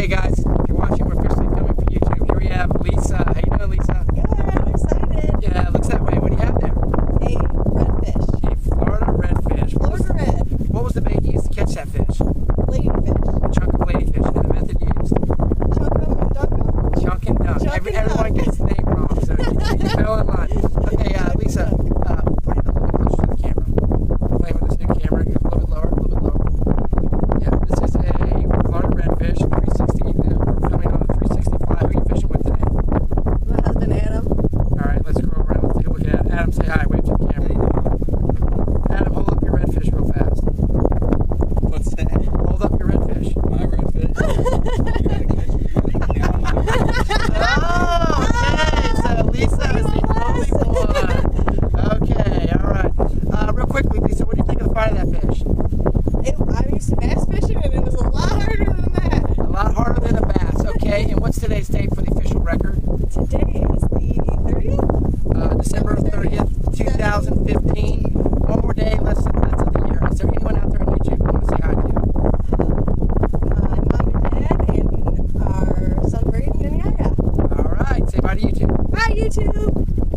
Okay, guys, if you're watching, we're officially filming for YouTube. Here we have Lisa. How you doing, Lisa? Good, I'm excited. Yeah, it looks that way. What do you have there? A redfish. A Florida redfish. What was, Florida red. what was the bait used to catch that fish? Ladyfish. A chunk of ladyfish. And the method used? Chunkum and duckum. Chunk and dunk. Chunk Every, and everyone dunk. gets the name wrong, so you, you fell in line. Okay, uh, Lisa, uh, put it a little bit closer to the camera. Playing with this new camera. A little bit lower, a little bit lower. Yeah, this is a Florida redfish, 360. uh, We're filming on a 365. Who are you fishing with today? My husband Adam. All right, let's go around. Let's take a look at it. Adam. Say hi. Wave to the camera. Adam, hold up your redfish real fast. What's that? Hold up your redfish. My redfish? you gotta catch me. You gotta get on my Oh, okay. So Lisa is the only one. Okay, all right. Uh, real quickly, Lisa, what do you think of the bite of that fish? It, I used to bass fishing and it was a lot harder than that. A lot harder than a bass. Okay, and what's today's date for the official record? Today is the 30th? Uh, December 30th, 2015. One more day, less than less of the year. Is there anyone out there on YouTube you want to say hi to? you? My mom and dad and our son Braden and Yaya. All right, say bye to YouTube. Bye, YouTube!